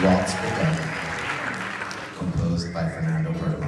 Waltz composed by Fernando Perdomo.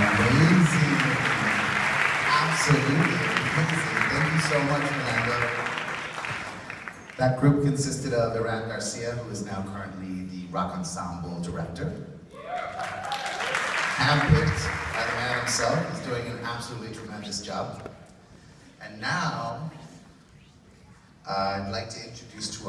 Amazing. Absolutely amazing. Thank you so much, Fernando. That group consisted of Iran Garcia, who is now currently the rock ensemble director. Handpicked by the man himself, he's doing an absolutely tremendous job. And now, uh, I'd like to introduce to our